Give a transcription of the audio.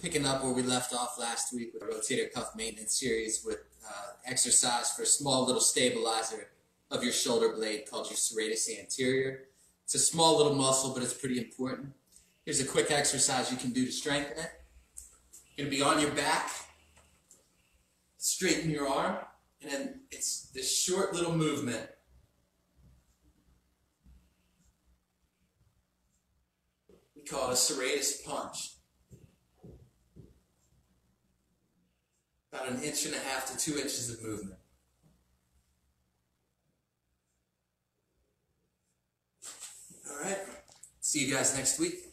picking up where we left off last week with a rotator cuff maintenance series with uh, exercise for a small little stabilizer of your shoulder blade called your serratus anterior. It's a small little muscle, but it's pretty important. Here's a quick exercise you can do to strengthen it. You're to be on your back, straighten your arm, and then it's this short little movement. We call it a serratus punch. About an inch and a half to two inches of movement. All right. See you guys next week.